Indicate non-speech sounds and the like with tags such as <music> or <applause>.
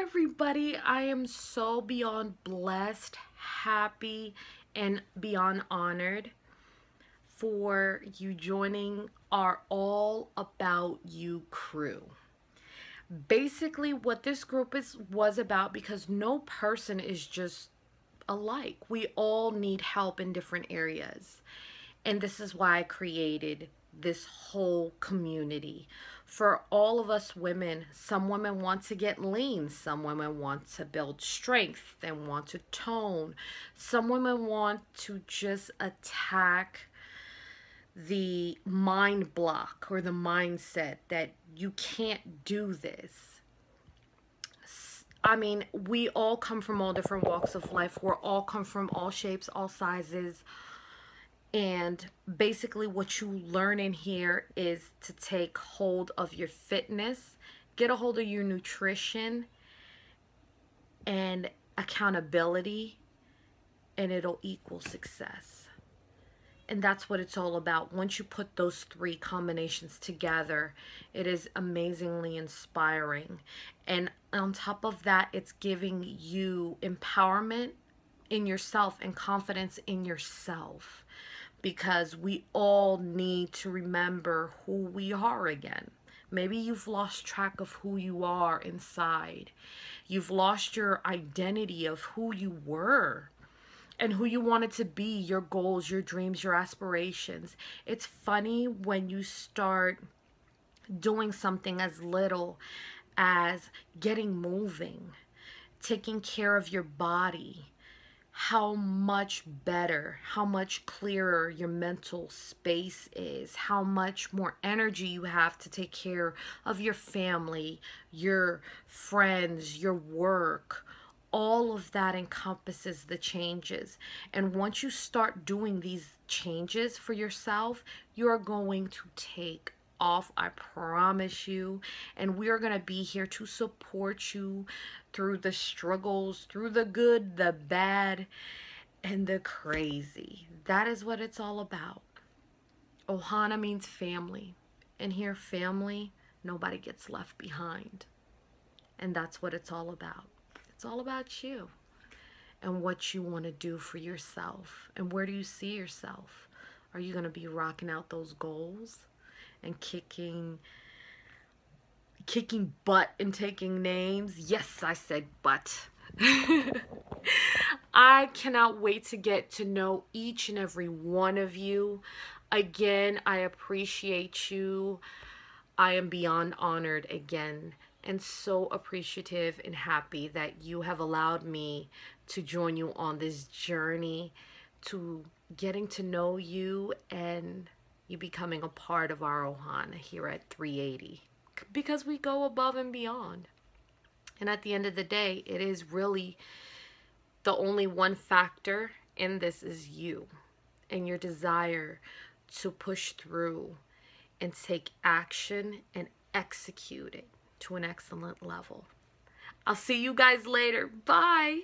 everybody. I am so beyond blessed, happy, and beyond honored for you joining our All About You crew. Basically, what this group is was about because no person is just alike. We all need help in different areas. And this is why I created this whole community for all of us women. Some women want to get lean, some women want to build strength and want to tone, some women want to just attack the mind block or the mindset that you can't do this. I mean, we all come from all different walks of life. We're all come from all shapes, all sizes, and basically, what you learn in here is to take hold of your fitness, get a hold of your nutrition and accountability, and it'll equal success. And that's what it's all about. Once you put those three combinations together, it is amazingly inspiring. And on top of that, it's giving you empowerment in yourself and confidence in yourself because we all need to remember who we are again. Maybe you've lost track of who you are inside. You've lost your identity of who you were and who you wanted to be, your goals, your dreams, your aspirations. It's funny when you start doing something as little as getting moving, taking care of your body, how much better, how much clearer your mental space is, how much more energy you have to take care of your family, your friends, your work. All of that encompasses the changes. And once you start doing these changes for yourself, you're going to take off, I promise you. And we are going to be here to support you through the struggles, through the good, the bad, and the crazy. That is what it's all about. Ohana means family. And here, family, nobody gets left behind. And that's what it's all about. It's all about you and what you want to do for yourself. And where do you see yourself? Are you going to be rocking out those goals? And kicking kicking butt and taking names. Yes, I said butt. <laughs> I cannot wait to get to know each and every one of you. Again, I appreciate you. I am beyond honored again and so appreciative and happy that you have allowed me to join you on this journey to getting to know you and you becoming a part of our Ohana here at 380 because we go above and beyond. And at the end of the day, it is really the only one factor in this is you and your desire to push through and take action and execute it to an excellent level. I'll see you guys later. Bye.